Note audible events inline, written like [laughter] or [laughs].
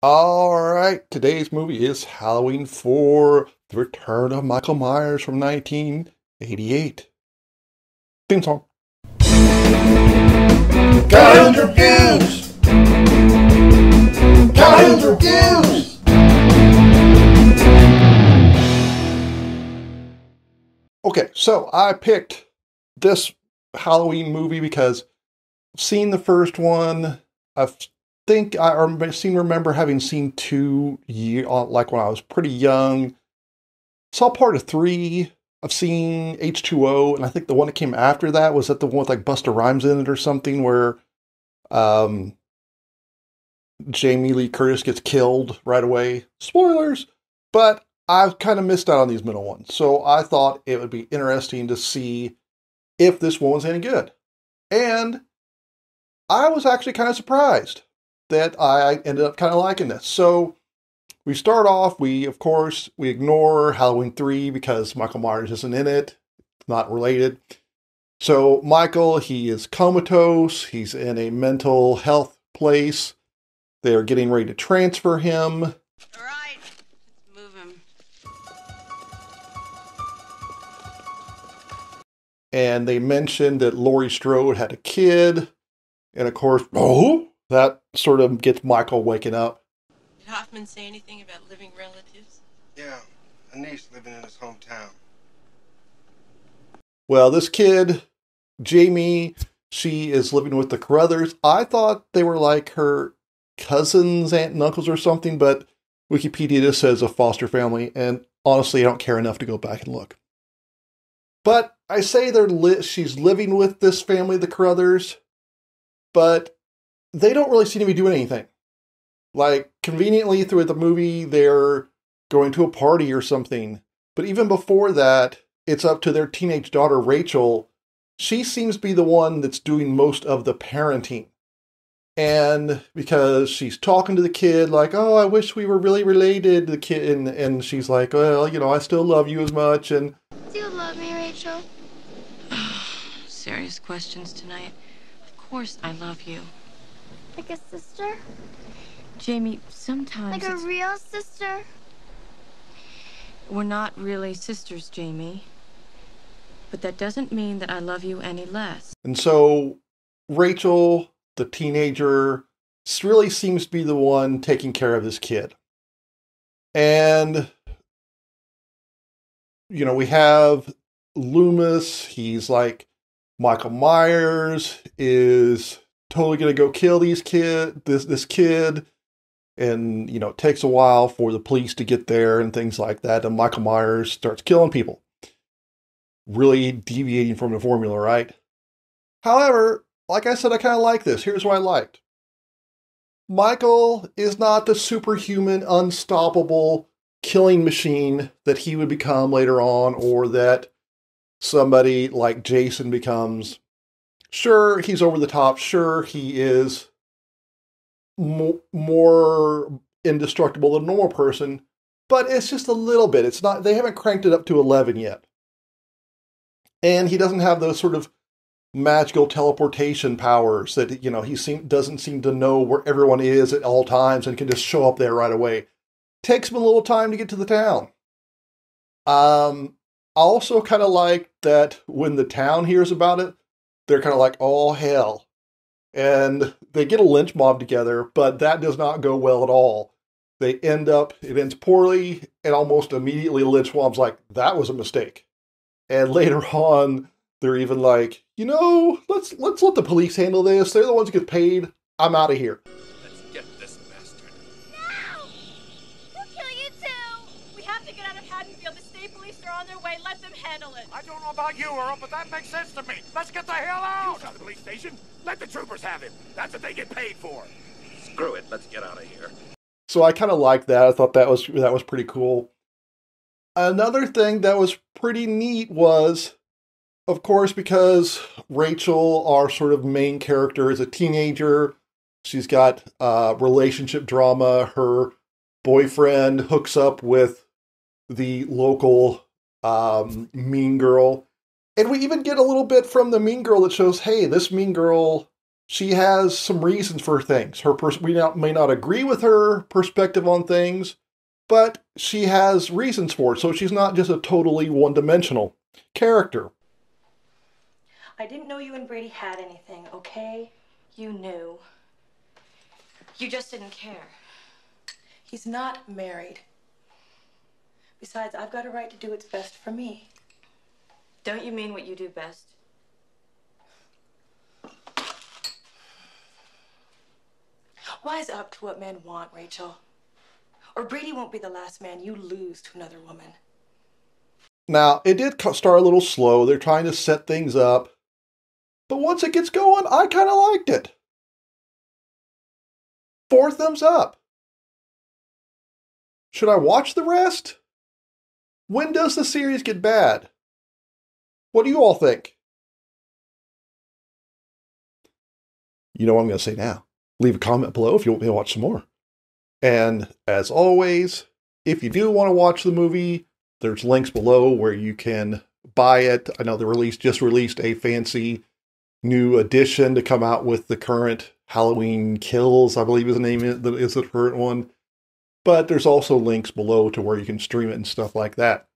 All right, today's movie is Halloween 4 The Return of Michael Myers from 1988. Theme song. Coyote Reviews! Coyote Reviews! Okay, so I picked this Halloween movie because I've seen the first one. I think I seem to remember having seen two, uh, like when I was pretty young. Saw part of three. I've seen H2O, and I think the one that came after that was that the one with like Busta Rhymes in it or something where um, Jamie Lee Curtis gets killed right away. Spoilers! But I've kind of missed out on these middle ones. So I thought it would be interesting to see if this one was any good. And I was actually kind of surprised that I ended up kind of liking this. So we start off, we, of course, we ignore Halloween 3 because Michael Myers isn't in it, It's not related. So Michael, he is comatose, he's in a mental health place. They're getting ready to transfer him. All right, let's move him. and they mentioned that Laurie Strode had a kid. And of course, oh, that sort of gets Michael waking up. Did Hoffman say anything about living relatives? Yeah, a niece living in his hometown. Well, this kid, Jamie, she is living with the Carruthers. I thought they were like her cousins, aunt and uncles or something, but Wikipedia just says a foster family, and honestly, I don't care enough to go back and look. But I say they're li- she's living with this family, the Carruthers, but they don't really seem to be doing anything. Like conveniently through the movie, they're going to a party or something. But even before that, it's up to their teenage daughter Rachel. She seems to be the one that's doing most of the parenting. And because she's talking to the kid like, "Oh, I wish we were really related." The kid and, and she's like, "Well, you know, I still love you as much." And Do you love me, Rachel? [sighs] Serious questions tonight. Of course I love you. Like a sister? Jamie, sometimes Like a it's- real sister? we're not really sisters, Jamie. But that doesn't mean that I love you any less. And so Rachel, the teenager, s- really seems to be the one taking care of this kid. And, you know, we have Loomis. He's like, Michael Myers is totally to go kill these kid, this, this kid. And, you know, it takes a while for the police to get there and things like that. And Michael Myers starts killing people. Really deviating from the formula, right? However, like I said, I kind of like this. Here's what I liked Michael is not the superhuman, unstoppable killing machine that he would become later on, or that somebody like Jason becomes. Sure, he's over the top. Sure, he is mo- more indestructible than a normal person, but it's just a little bit. It's not, they haven't cranked it up to 11 yet. And he doesn't have those sort of magical teleportation powers that you know he seem, doesn't seem to know where everyone is at all times and can just show up there right away. Takes him a little time to get to the town. Um, I also kind of like that when the town hears about it, they're kind of like, "Oh hell," and they get a lynch mob together, but that does not go well at all. They end up it ends poorly, and almost immediately lynch mob's like, "That was a mistake." And [laughs] later on, they're even like, you know, let's let's let the police handle this. They're the ones who get paid. I'm out of here. Handle it. I don't know about you, Earl, but that makes sense to me. Let's get the hell out! You the police station. Let the troopers have him. That's what they get paid for. Screw it. Let's get out of here. So I kind of like that. I thought that was that was pretty cool. Another thing that was pretty neat was, of course, because Rachel, our sort of main character, is a teenager. She's got uh, relationship drama. Her boyfriend hooks up with the local um, mean girl. And we even get a little bit from the mean girl that shows, hey, this mean girl she has some reasons for things. Her pers- we not, may not agree with her perspective on things, but she has reasons for it. So she's not just a totally one-dimensional character. I didn't know you and Brady had anything, okay? You knew. You just didn't care. He's not married. Besides, I've got a right to do what's best for me. Don't you mean what you do best? Wise up to what men want, Rachel. Or Brady won't be the last man you lose to another woman. Now, it did start a little slow. They're trying to set things up. But once it gets going, I kind of liked it. Four thumbs up. Should I watch the rest? When does the series get bad? What do you all think? You know what I'm going to say now. Leave a comment below if you want me to watch some more. And as always, if you do want to watch the movie, there's links below where you can buy it. I know they released just released a fancy new edition to come out with the current Halloween Kills, I believe is the name is the, is the current one. But there's also links below to where you can stream it and stuff like that.